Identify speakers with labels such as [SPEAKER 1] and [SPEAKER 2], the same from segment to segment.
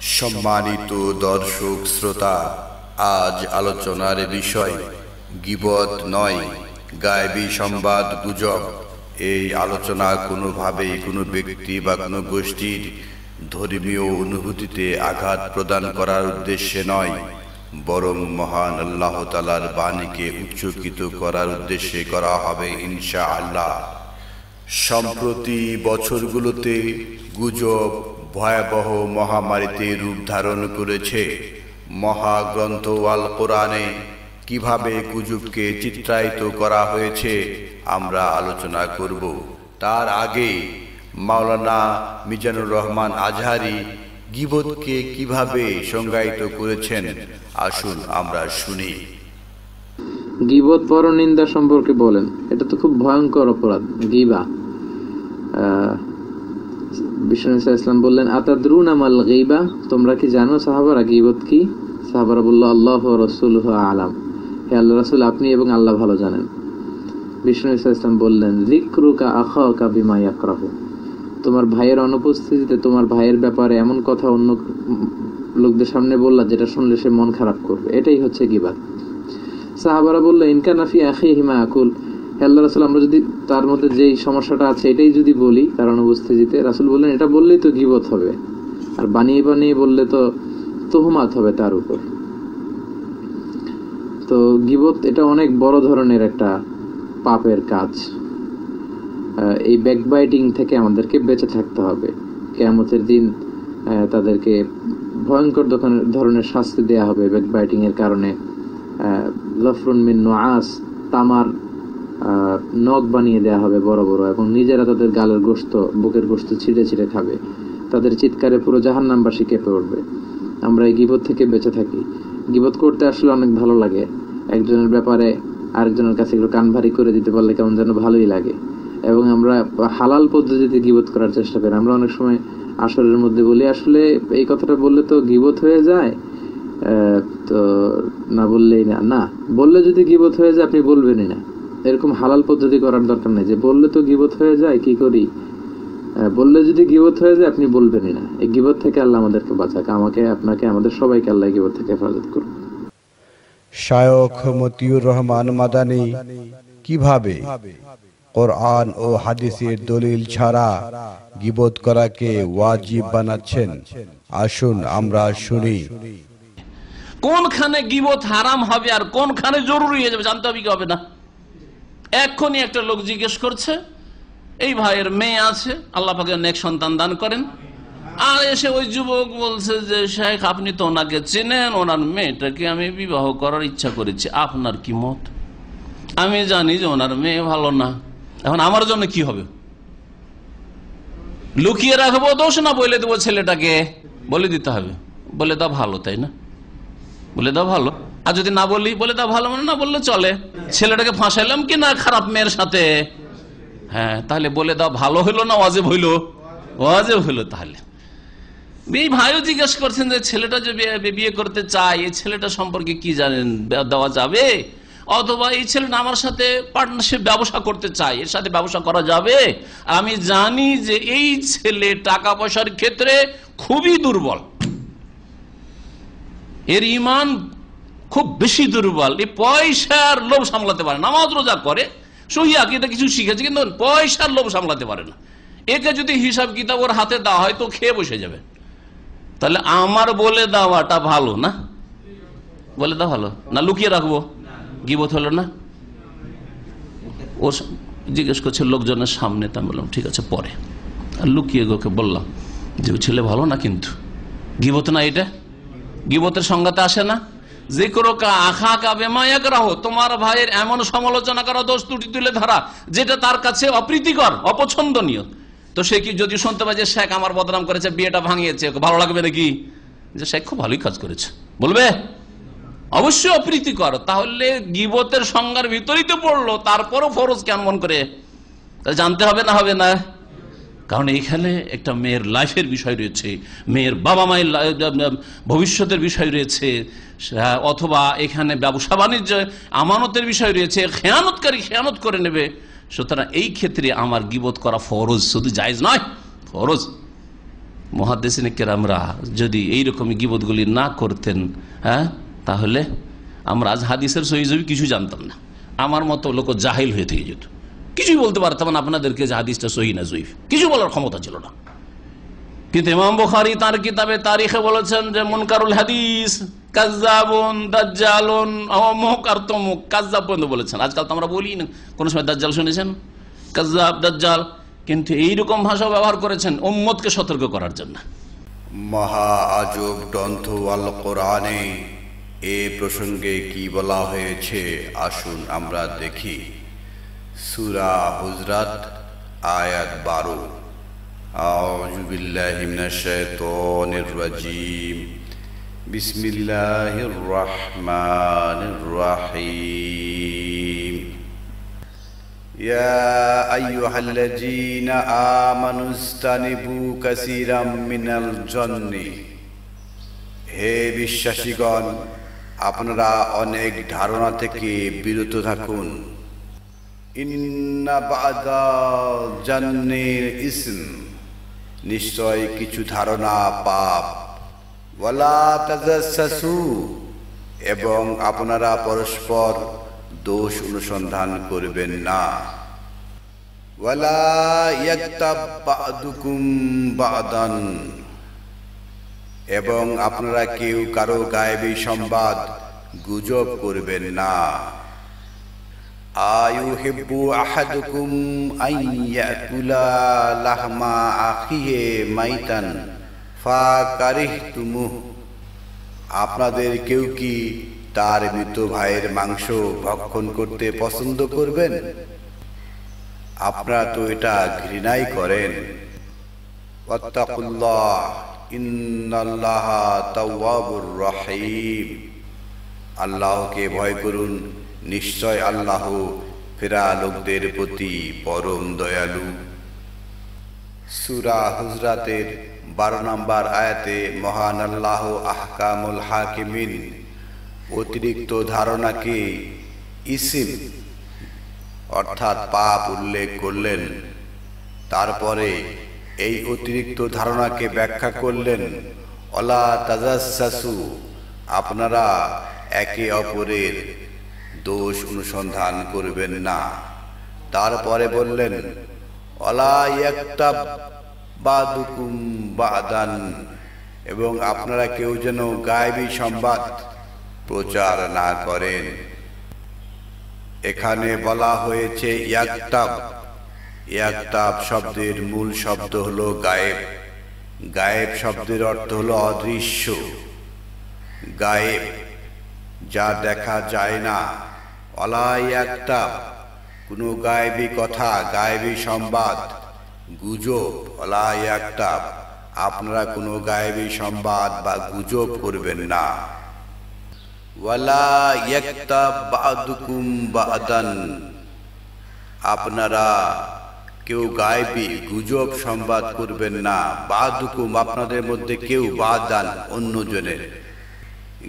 [SPEAKER 1] সম্মানিত দর্শক শ্রোতা, আজ আলোচনার বিষয় গিবত নয়, গায়েবী সংবাদ গুজব। এই আলোচনা কোনোভাবেই কোনো ব্যক্তি বা কোনো গোষ্ঠীর ধর্মীয় অনুভূতিতে আঘাত প্রদান করার উদ্দেশ্যে নয়, বরং মহান আল্লাহ তালার বাণীকে উচ্চকিত করার উদ্দেশ্যে করা হবে ইনশা আল্লাহ সম্প্রতি বছরগুলোতে গুজব ভয়াবহ মহামারীতে রূপ ধারণ করেছে। মহাগ্রন্থ আল কোরআনে কীভাবে গুজবকে চিত্রায়িত করা হয়েছে আমরা আলোচনা করব। তার আগে মাওলানা মিজানুর রহমান আজহারি গিবতকে কীভাবে সংজ্ঞায়িত করেছেন, আসুন আমরা শুনি।
[SPEAKER 2] গিবত পরনিন্দা সম্পর্কে বলেন। এটা তো খুব ভয়ঙ্কর অপরাধ, গিবা। বিষ্ণু ইসলাম বললেন, আতাদ্রুন আমাল গিবা? তোমরা কি জানো সাহাবারা গিবত কি? সাহাবারা বলল, আল্লাহ রসুল আলাম। হে আল্লাহ রসুল, আপনি এবং আল্লাহ ভালো জানেন। বিষ্ণু ইসলাম বললেন জিক্রুকা আখা বিমা ইয়াকরাহু। তোমার ভাইয়ের অনুপস্থিতিতে তোমার ভাইয়ের ব্যাপারে এমন কথা অন্য লোকদের সামনে বললা যেটা শুনলে সে মন খারাপ করবে। এটাই হচ্ছে গিবাদ সাহাবারা বলল ইনকানাফি আখি হিমা আকুল। আল্লাহ রাসুল, আমরা যদি তার মধ্যে যেই সমস্যাটা আছে এটাই যদি বলি তার অনুপস্থিতিতে রাসুল বললেন, এটা বললেই তো গিবত হবে। আর বানিয়ে বানিয়ে বললে তো তহমাত হবে তার উপর। তো গিবত এটা অনেক বড় ধরনের একটা পাপের কাজ। এই ব্যাকবাইটিং থেকে আমাদেরকে বেঁচে থাকতে হবে। কেয়ামতের দিন তাদেরকে ভয়ঙ্কর ধরনের শাস্তি দেয়া হবে ব্যাকবাইটিং এর কারণে। লফরুন মিন নোয়াস তামার নখ বানিয়ে দেওয়া হবে বড় বড়, এবং নিজেরা তাদের গালের গোস্ত, বুকের গোস্ত ছিঁড়ে ছিঁড়ে খাবে। তাদের চিৎকারে পুরো জাহান নামবাসী কেঁপে উঠবে। আমরা এই গিবত থেকে বেঁচে থাকি। গিবত করতে আসলে অনেক ভালো লাগে। একজনের ব্যাপারে আরেকজনের কাছে একটু কান ভারী করে দিতে পারলে কেমন যেন ভালোই লাগে। এবং আমরা হালাল পদ্ধতিতে গিবত করার চেষ্টা করি। আমরা অনেক সময় আসরের মধ্যে বলি, আসলে এই কথাটা বললে তো গিবত হয়ে যায়? তো না বললেই না। না, বললে যদি গিবত হয়ে যায়, আপনি বলবেনই না। এরকম হালাল পদ্ধতি করার দরকার নেই। যে বললে তো গিবত হয়ে যায় কি করি? বললে যদি গিবত হয়ে যায় আপনি বলবেনই না। এই গিবত থেকে আল্লাহ আমাদেরকে বাঁচাক। আমাকে আপনাকে আমাদের সবাইকে আল্লাহ গিবত থেকে হেফাজত করুন
[SPEAKER 1] শায়ক মতিউর রহমান মাদানী কীভাবে কোরআন ও হাদিসের দলিল ছাড়া গিবত করাকে ওয়াজিব বানাচ্ছেন? আসুন আমরা শুনি।
[SPEAKER 3] কোনখানে গিবত হারাম হবে আর কোনখানে জরুরি হয়ে যাবে জানতে হবে কি হবে না। এক্ষুনি একটা লোক জিজ্ঞেস করছে, এই ভাইয়ের মেয়ে আছে, আল্লাহ পাকে নেক সন্তান দান করেন। আর এসে ওই যুবক বলছে যে, শেখ, আপনি তো ওনাকে চেনেন, ওনার মেয়েটাকে আমি বিবাহ করার ইচ্ছা করেছি। আপনার কি মত? আমি জানি যে ওনার মেয়ে ভালো না। এখন আমার জন্য কি হবে? লুকিয়ে রাখব, দোষ না, বলে দেবো ছেলেটাকে। বলে দিতে হবে। বলে দাও ভালো, তাই না? বলে দাও ভালো। আর যদি না বলি, বলে দাও ভালো মনে, না বললে চলে। ছেলেটাকে ফাঁসাইলাম কি না খারাপ মেয়ের সাথে? হ্যাঁ তাহলে বলে দাও ভালো হইল না অজেব হইল? অজেব হইল তাহলে। এই ভাইও জিজ্ঞেস করছেন যে ছেলেটা যে বিয়ে করতে চায়, এই ছেলেটা সম্পর্কে কি জানেন? দেওয়া যাবে? অথবা এই ছেলেটা আমার সাথে পার্টনারশিপ ব্যবসা করতে চায়, এর সাথে ব্যবসা করা যাবে? আমি জানি যে এই ছেলে টাকা পয়সার ক্ষেত্রে খুবই দুর্বল। এর ইমান খুব বেশি দুর্বল। এই পয়সার লোভ সামলাতে পারে নামাজ রোজা করে, সহি আকিদা কিছু শিখেছে, কিন্তু পয়সার লোভ সামলাতে পারে না। একে যদি হিসাব কিতাব ওর হাতে দেওয়া হয়, তো খেয়ে বসে যাবে। তাহলে আমার বলে দেওয়াটা ভালো না? বলে দেওয়া ভালো? না লুকিয়ে রাখব? গিবত হলো না? ও জিজ্ঞেস করছে, লোকজনের সামনে? তা বললাম, ঠিক আছে, পরে। আর লুকিয়ে গোকে বললাম, যে ছেলে ভালো না কিন্তু? গিবত না এটা? গিবতের সংজ্ঞাতে আসে না? যে করো আখা কাবে মায়াক রাহো তোমার ভাইয়ের এমন সমালোচনা করা দোষ ত্রুটি তুলে ধরা, যেটা তার কাছে অপ্রীতিকর, অপছন্দনীয়। তো সে কি যদি শুনতে পায় যে শেখ আমার বদনাম করেছে, বিয়েটা ভাঙিয়েছে ভালো লাগবে নাকি? যে শেখ খুব ভালোই কাজ করেছে। বলবে? অবশ্যই অপ্রীতিকর। তাহলে গিবতের সংজ্ঞার ভিতরেই তো পড়ল, তারপরও ফরজ কেমন করে? জানতে হবে না হবে না? কারণ এখানে একটা মেয়ের লাইফের বিষয় রয়েছে, মেয়ের বাবা মায়ের ভবিষ্যতের বিষয় রয়েছে অথবা এখানে ব্যবসা বাণিজ্য, আমানতের বিষয় রয়েছে, খেয়ানতকারী খেয়ানত করে নেবে। সুতরাং এই ক্ষেত্রে আমার গিবত করা ফরজ, শুধু জায়জ নয়, ফরজ। মহাদেশিন আমরা যদি এইরকমই গিবতগুলি না করতেন হ্যাঁ তাহলে আমরা আজ হাদিসের সহিজবি কিছু জানতাম না, আমার মতো লোক জাহিল হয়ে থেকে যেত। কিছুই বলতে পারতাম না, আপনাদেরকে যে হাদিসটা সহি না, জয়ীফ। কিছু বলার ক্ষমতা ছিল না। কিন্তু ইমাম বুখারি তার কিতাবে, তারিখে বলেছেন যে মুনকারুল হাদিস তো আমরা বলি না সময় দাজ্জাল শুনেছেন? দাজ্জাল। কিন্তু এইরকম ভাষা ব্যবহার করেছেন সতর্ক করার জন্য।
[SPEAKER 1] গ্রন্থ আল কোরআনে, এ প্রসঙ্গে কি বলা হয়েছে? আসুন আমরা দেখি। সুরা হুজরাত আয়াত বারো أعوذ بالله من الشيطان الرجيم بسم الله الرحمن الرحيم يا أيها الذين آمنوا استنبوا كثيرا من الجن হে বিশ্বাসীগণ আপনারা অনেক ধারণা থেকে বিরত থাকুন জান্নের ইসম। নিশ্চয় কিছু ধারণা পাপ। ওয়ালা এবং আপনারা পরস্পর দোষ অনুসন্ধান করবেন না। ওয়ালা এবং আপনারা কেউ কারও গায়েবী সংবাদ গুজব করবেন না। হেব্বু আহাদুকুম আইয়াকুলা লাহমা আখিয়ে মাইতান ফা কারিহতুমু আপনাদের কেউ কি তার মৃত ভাইয়ের মাংস ভক্ষণ করতে পছন্দ করবেন? আপনারা তো এটা ঘৃণাই করেন। আল্লাহকে ভয় করুন। নিশ্চয় আল্লাহ ফেরা লোকদের প্রতি পরম দয়ালু। সুরা হুজরাতের বারো নম্বর আয়াতে মহান আল্লাহ আহকামুল হাকিমিন অতিরিক্ত ধারণাকে ইসিম অর্থাৎ পাপ উল্লেখ করলেন। তারপরে এই অতিরিক্ত ধারণাকে ব্যাখ্যা করলেন, অলা তাজাসু আপনারা একে অপরের দোষ অনুসন্ধান করবেন না। তারপরে বললেন, অলা একটা বাদুকুম বাদান এবং আপনারা কেউ যেন গায়েবী সংবাদ প্রচার না করেন। এখানে বলা হয়েছে ইয়াক্তাব। ইয়াক্তাব শব্দের মূল শব্দ হলো গায়েব। গায়েব শব্দের অর্থ হলো অদৃশ্য। গায়েব, যা দেখা যায় না। অলাই একটা। কোনো গায়েবী কথা গায়েবী সংবাদ গুজব, অলাই একটা। আপনারা কোনো গায়েবী সংবাদ বা গুজব করবেন না। আপনারা কেউ গায়েবী গুজব সংবাদ করবেন না। বাদুকুম আপনাদের মধ্যে কেউ বাদান, অন্যজনের।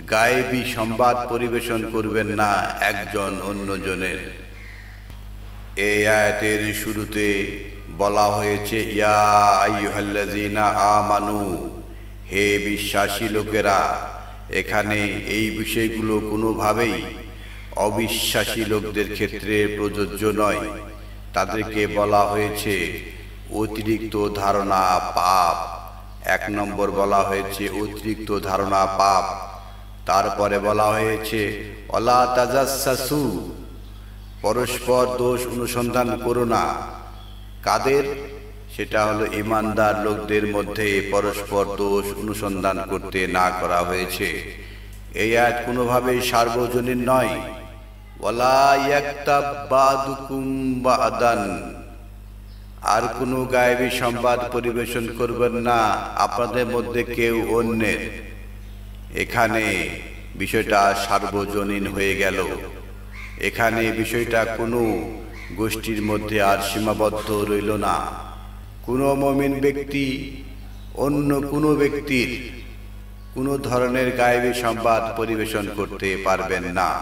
[SPEAKER 1] গায়েবী সংবাদ পরিবেশন করবেন না একজন অন্যজনের। এই আয়াতের শুরুতে বলা হয়েছে, ইয়া আমানু, হে বিশ্বাসী লোকেরা, এখানে এই বিষয়গুলো কোনোভাবেই অবিশ্বাসী লোকদের ক্ষেত্রে প্রযোজ্য নয়। তাদেরকে বলা হয়েছে, অতিরিক্ত ধারণা পাপ। এক নম্বর বলা হয়েছে, অতিরিক্ত ধারণা পাপ। তারপরে বলা হয়েছে, অলা তাজাসু পরস্পর দোষ অনুসন্ধান করো না। কাদের? সেটা হলো ইমানদার লোকদের মধ্যে পরস্পর দোষ অনুসন্ধান করতে না করা হয়েছে। এই আয়াত কোনোভাবেই সার্বজনীন নয়। আর কোনো গায়েবী সংবাদ পরিবেশন করবেন না। আপনাদের মধ্যে কেউ অন্যের। এখানে বিষয়টা সার্বজনীন হয়ে গেল। এখানে বিষয়টা কোনো গোষ্ঠীর মধ্যে আর সীমাবদ্ধ রইল না। কোনো মমিন ব্যক্তি, অন্য কোনো ব্যক্তির কোনো ধরনের গায়েবী সংবাদ পরিবেশন করতে পারবেন না।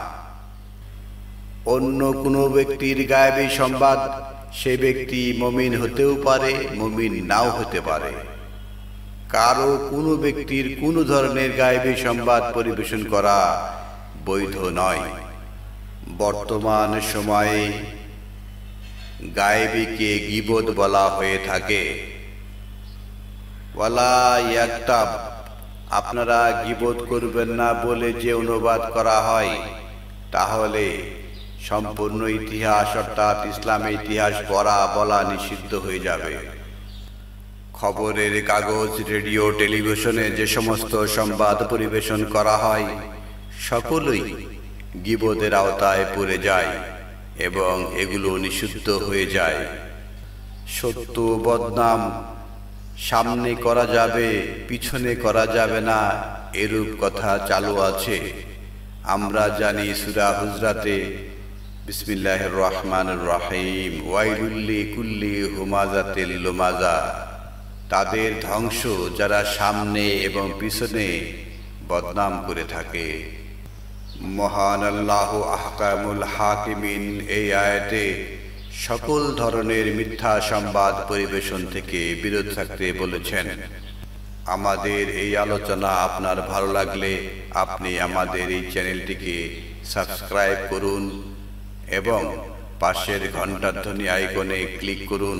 [SPEAKER 1] অন্য কোনো ব্যক্তির গায়েবী সংবাদ, সে ব্যক্তি মমিন হতেও পারে, মমিন নাও হতে পারে। কারও কোনো ব্যক্তির কোনো ধরনের গায়েবী সংবাদ পরিবেশন করা বৈধ নয়। বর্তমান সময়ে গায়েবীকে গিবত বলা হয়ে থাকে। ওয়ালা ইয়াকতাব, আপনারা গিবত করবেন না বলে যে অনুবাদ করা হয়, তাহলে সম্পূর্ণ ইতিহাস অর্থাৎ ইসলামের ইতিহাস পড়া বলা নিষিদ্ধ হয়ে যাবে। খবরের কাগজ, রেডিও, টেলিভিশনে যে সমস্ত সংবাদ পরিবেশন করা হয়, সকলই গিবদের আওতায় পড়ে যায় এবং এগুলো নিষিদ্ধ হয়ে যায়। সত্য বদনাম সামনে করা যাবে, পিছনে করা যাবে না, এরূপ কথা চালু আছে। আমরা জানি সুরা হুজরাতে বিসমিল্লাহ রহমান রহিম ওয়াইলুল্লি কুল্লি হুমাজাতিল লুমাজা। তাদের ধ্বংস যারা সামনে এবং পিছনে বদনাম করে থাকে। মহান আল্লাহ আহকামুল হাকিমিন এই আয়াতে সকল ধরনের মিথ্যা সংবাদ পরিবেশন থেকে বিরত থাকতে বলেছেন। আমাদের এই আলোচনা আপনার ভালো লাগলে আপনি আমাদের এই চ্যানেলটিকে সাবস্ক্রাইব করুন এবং পাশের ঘণ্টার ধ্বনি আইকনে ক্লিক করুন।